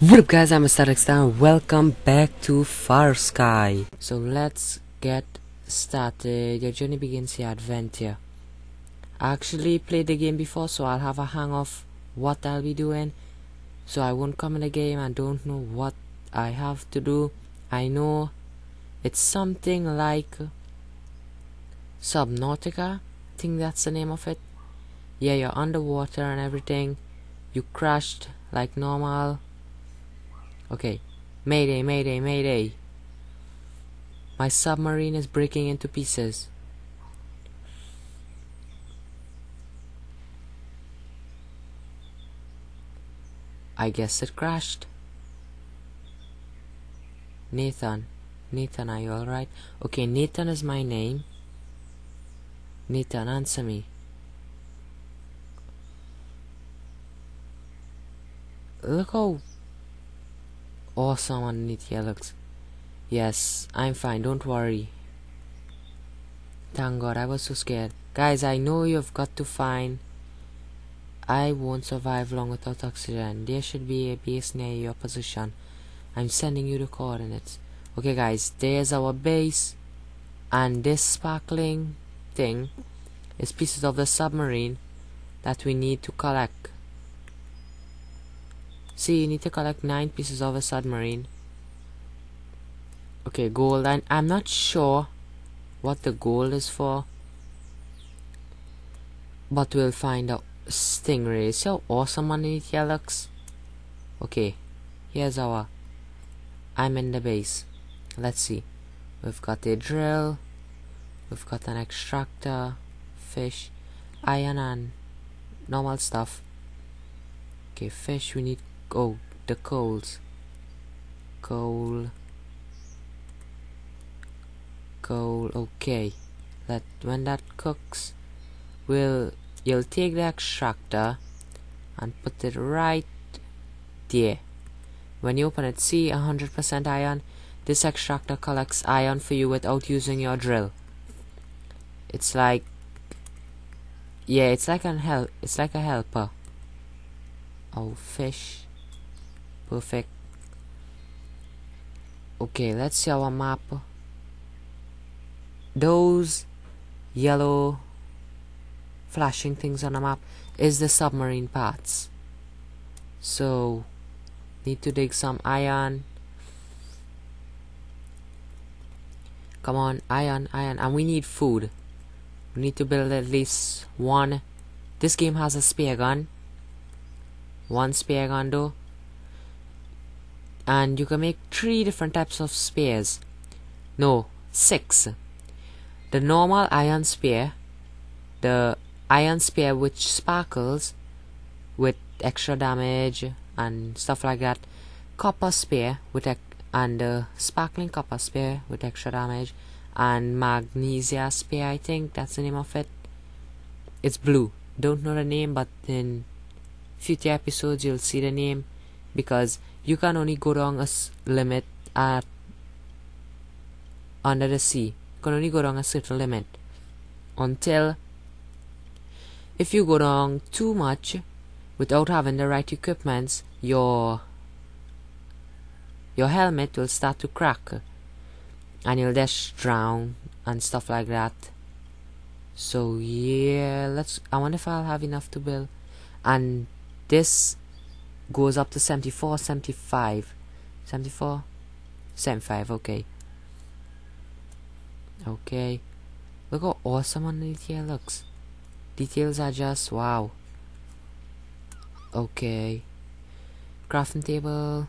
What up guys, I'm and welcome back to Farsky. So let's get started. Your journey begins here adventure. I actually played the game before so I'll have a hang of what I'll be doing. So I won't come in the game and don't know what I have to do. I know it's something like Subnautica. I think that's the name of it. Yeah, you're underwater and everything. You crashed like normal Okay. Mayday, mayday, mayday. My submarine is breaking into pieces. I guess it crashed. Nathan. Nathan, are you alright? Okay, Nathan is my name. Nathan, answer me. Look how awesome underneath here looks. Yes, I'm fine, don't worry. Thank God, I was so scared. Guys, I know you've got to find... I won't survive long without oxygen. There should be a base near your position. I'm sending you the coordinates. Okay guys, there's our base. And this sparkling thing is pieces of the submarine that we need to collect. See, you need to collect 9 pieces of a submarine. Okay, gold. And I'm not sure what the gold is for. But we'll find out. Stingray. See how awesome underneath here looks? Okay, here's our... I'm in the base. Let's see. We've got a drill. We've got an extractor. Fish. Iron and normal stuff. Okay, fish. We need oh the coals coal coal okay. That when that cooks will you'll take the extractor and put it right there. When you open it see 100% iron. This extractor collects iron for you without using your drill. It's like yeah it's like an help it's like a helper. Oh fish perfect. Okay let's see our map. Those yellow flashing things on the map is the submarine parts. So need to dig some iron. Come on iron iron. And we need food. We need to build at least one. This game has a spear gun. One spear gun though and you can make three different types of spears. No six. The normal iron spear the iron spear which sparkles with extra damage and stuff like that. Copper spear with and the sparkling copper spear with extra damage. And magnesia spear I think that's the name of it. It's blue. Don't know the name but in future episodes you'll see the name because you can only go down a limit at under the sea. You can only go down a certain limit until if you go down too much without having the right equipment your your helmet will start to crack and you'll just drown and stuff like that. So yeah let's I wonder if I'll have enough to build. And this goes up to 74 75 74 75 okay. Okay. Look how awesome underneath here looks. Details are just wow. Okay. Crafting table.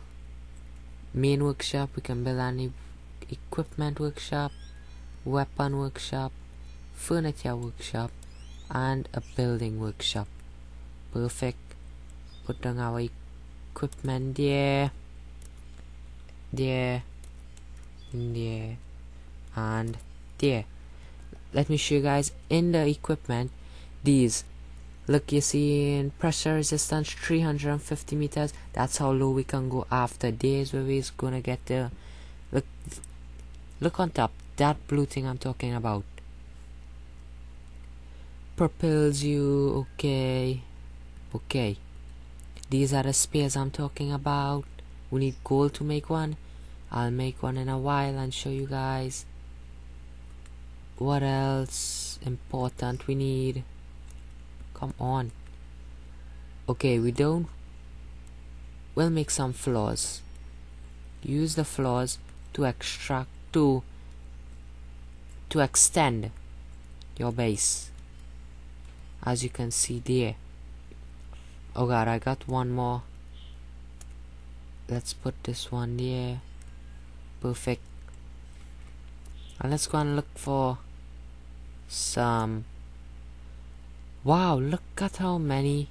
Main workshop we can build any equipment workshop weapon workshop furniture workshop and a building workshop. Perfect. Put down our equipment there there there and there let me show you guys in the equipment these. Look you see in pressure resistance 350 meters. That's how low we can go after days where we're gonna get the look look on top. That blue thing I'm talking about. Propels you okay okay these are the spears I'm talking about. We need gold to make one. I'll make one in a while and show you guys what else important we need. Come on. Okay we don't we'll make some floors use the floors to extract to to extend your base. As you can see there oh god I got one more. Let's put this one there perfect. And let's go and look for some. Wow look at how many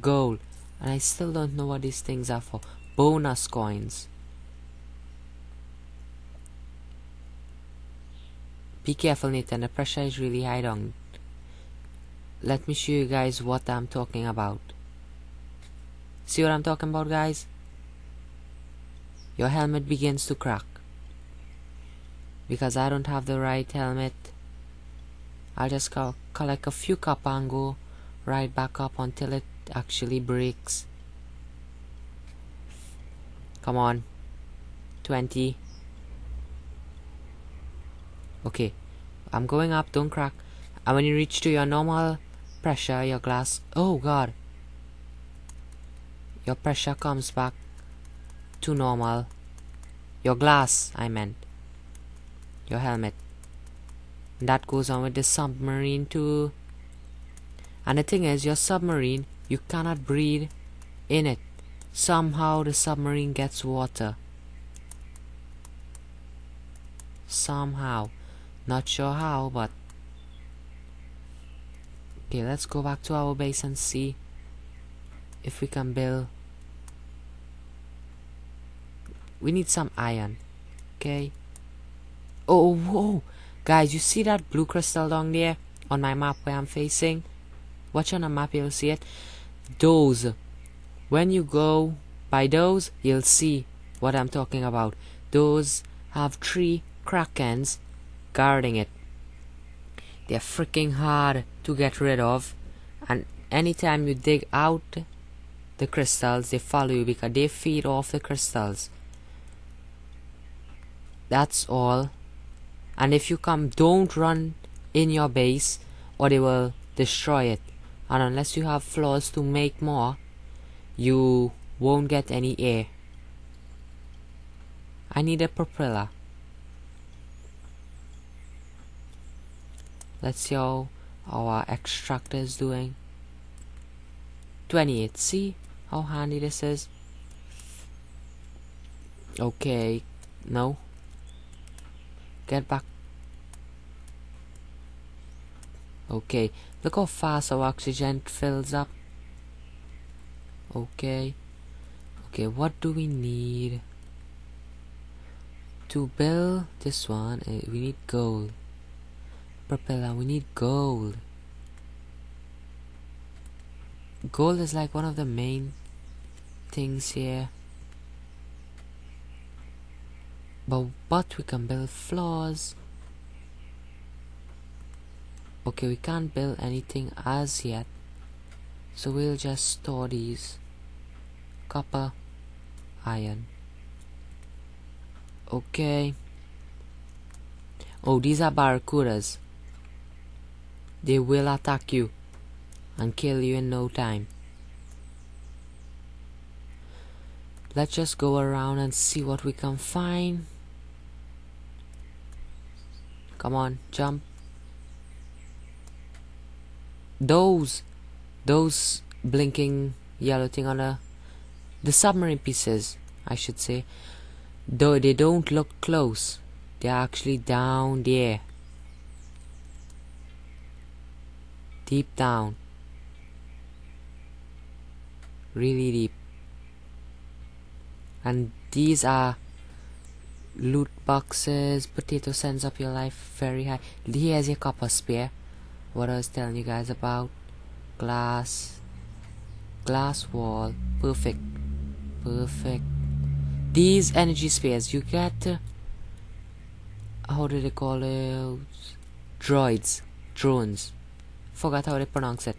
gold. And I still don't know what these things are for. Bonus coins. Be careful Nathan. The pressure is really high down let me show you guys what I'm talking about. See what I'm talking about guys? Your helmet begins to crack. Because I don't have the right helmet I'll just co collect a few copper and go right back up until it actually breaks. Come on. 20 okay. I'm going up don't crack. And when you reach to your normal pressure your glass oh god. Your pressure comes back to normal. Your glass I meant. Your helmet. That goes on with the submarine too. And the thing is your submarine you cannot breathe in it. Somehow the submarine gets water. Somehow. Not sure how but okay let's go back to our base and see if we can build. We need some iron. Okay. Oh whoa. Guys you see that blue crystal down there on my map where I'm facing? Watch on the map you'll see it. Those. When you go by those you'll see what I'm talking about. Those have three krakens guarding it they're freaking hard to get rid of. And anytime you dig out the crystals they follow you because they feed off the crystals. That's all. And if you come don't run in your base or they will destroy it. And unless you have floors to make more you won't get any air. I need a propeller let's see how our extractor is doing 28 see how handy this is okay no Get back. Okay, look how fast our oxygen fills up. Okay. Okay, what do we need? To build this one, uh, we need gold. Propeller, uh, we need gold. Gold is like one of the main things here. but but we can build floors okay we can't build anything as yet. So we'll just store these. Copper iron. Okay. Oh these are barracudas they will attack you and kill you in no time let's just go around and see what we can find Come on, jump. Those, those blinking yellow thing on the, the submarine pieces, I should say, though they don't look close, they're actually down there. Deep down. Really deep. And these are loot boxes potato sends up your life very high. Here's your copper spear what I was telling you guys about. Glass. Glass wall. Perfect. Perfect. These energy spheres you get uh, how do they call it? Droids. Drones forgot how they pronounce it.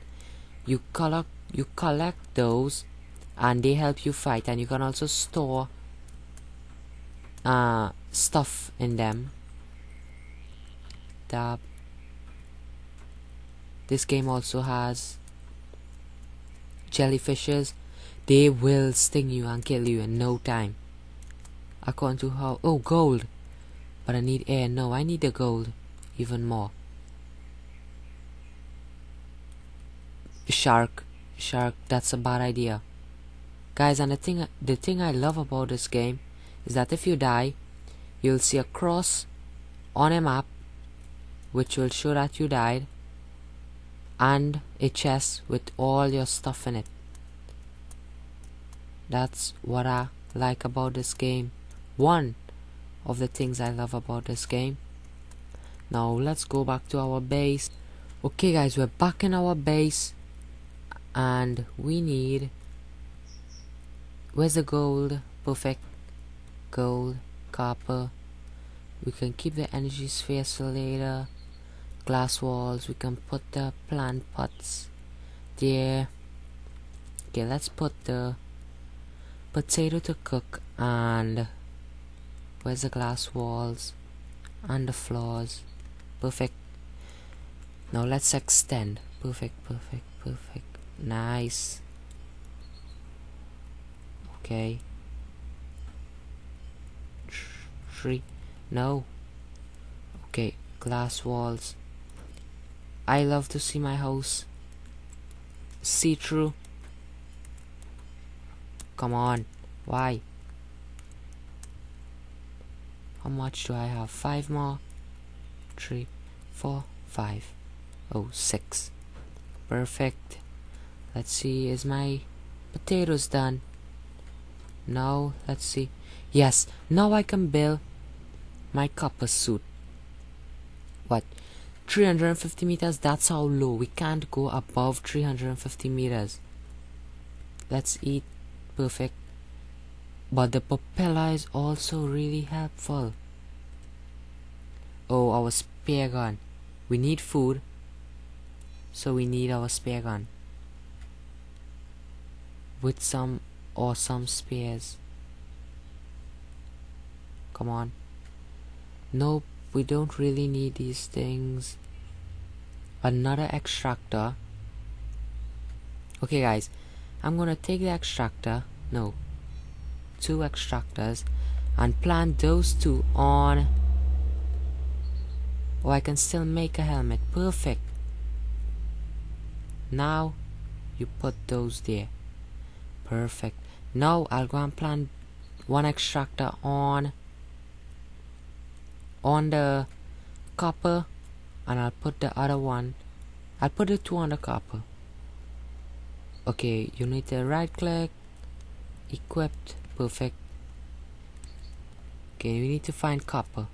You collect you collect those and they help you fight and you can also store uh, stuff in them. Tab this game also has jellyfishes. They will sting you and kill you in no time. According to how oh gold. But I need air. No I need the gold even more shark. Shark that's a bad idea. Guys and the thing the thing I love about this game is that if you die you'll see a cross on a map which will show that you died and a chest with all your stuff in it. That's what I like about this game. One of the things I love about this game. Now let's go back to our base. Okay guys we're back in our base and we need where's the gold? Perfect gold copper. We can keep the energy spheres for later glass walls. We can put the plant pots there. Okay let's put the potato to cook and where's the glass walls and the floors? Perfect. Now let's extend. Perfect perfect perfect Nice. Okay. Three. No. Okay, glass walls. I love to see my house. See through. Come on. Why? How much do I have? Five more. Three, four, five. Oh, six. Perfect. Let's see, is my potatoes done? No, let's see. Yes, now I can build my copper suit. What? 350 meters? That's how low. We can't go above 350 meters. Let's eat. Perfect. But the propeller is also really helpful. Oh, our spear gun. We need food. So we need our spear gun with some awesome spears. Come on. Nope, we don't really need these things. Another extractor. Okay, guys, I'm gonna take the extractor. No, two extractors and plant those two on. Oh, I can still make a helmet. Perfect. Now you put those there perfect. Now I'll go and plant one extractor on on the copper and I'll put the other one I'll put the two on the copper. Okay you need to right click equipped perfect. Okay we need to find copper.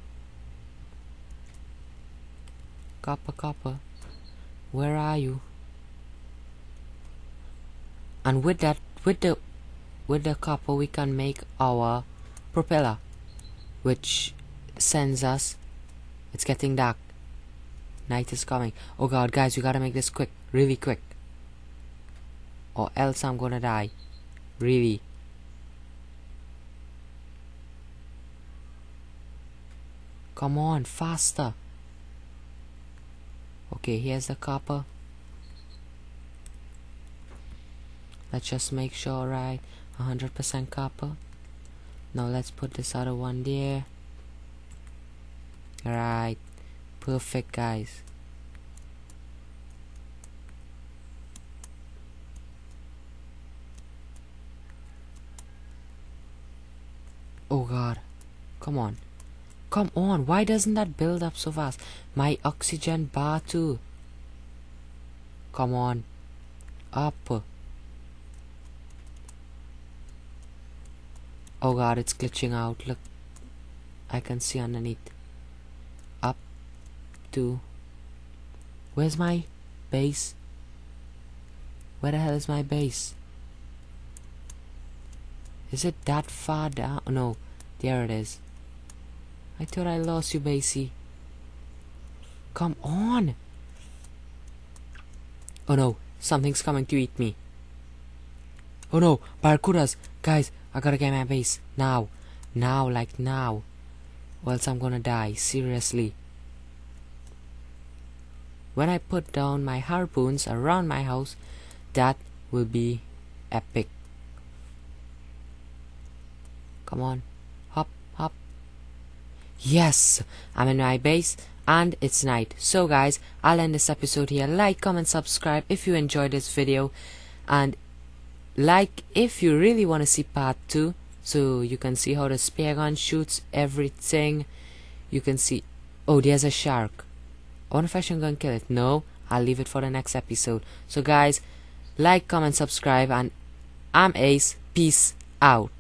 Copper copper. Where are you? And with that with the with the copper we can make our propeller which sends us it's getting dark. Night is coming. Oh god guys we gotta make this quick really quick. Or else I'm gonna die. Really. Come on faster. Okay here's the copper let's just make sure right? 100% copper. Now let's put this other one there. Right. Perfect guys. Oh god. Come on. Come on. Why doesn't that build up so fast? My oxygen bar too. Come on. Up Oh god, it's glitching out. Look, I can see underneath. Up to. Where's my base? Where the hell is my base? Is it that far down? Oh, no, there it is. I thought I lost you, Basie. Come on! Oh no, something's coming to eat me. Oh no, barracudas! Guys, I gotta get my base. Now. Now, like now. Or else I'm gonna die. Seriously. When I put down my harpoons around my house, that will be epic. Come on. Hop, hop. Yes! I'm in my base and it's night. So guys, I'll end this episode here. Like, comment, subscribe if you enjoyed this video. And like if you really want to see part 2 so you can see how the spear gun shoots everything. You can see oh there's a shark. I wonder if I kill it? No I'll leave it for the next episode. So guys like comment subscribe and I'm Ace. Peace out